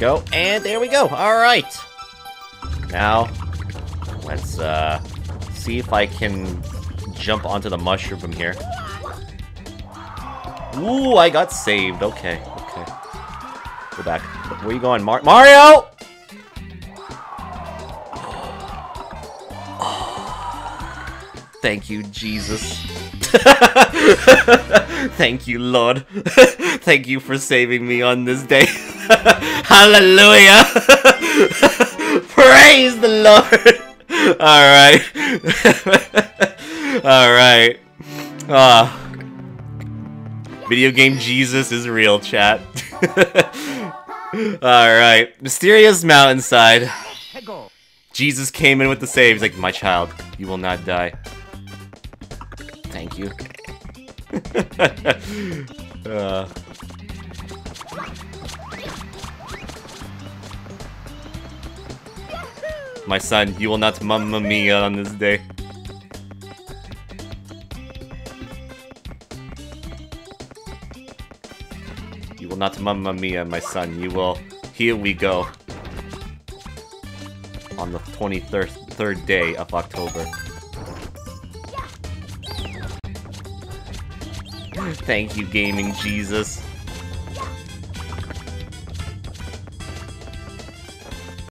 go. And there we go. All right. Now, let's uh, see if I can jump onto the mushroom from here. Ooh, I got saved. Okay, okay. Go back. Where you going, Mar Mario? Thank you, Jesus. Thank you, Lord. Thank you for saving me on this day. Hallelujah. Praise the Lord. Alright. Alright. Ah. Video game Jesus is real, chat. Alright. Mysterious mountainside. Jesus came in with the save. He's like, my child, you will not die. Thank you. uh. My son, you will not mamma mia on this day. You will not mamma mia, my son. You will... Here we go. On the 23rd third day of October. Thank you, Gaming Jesus.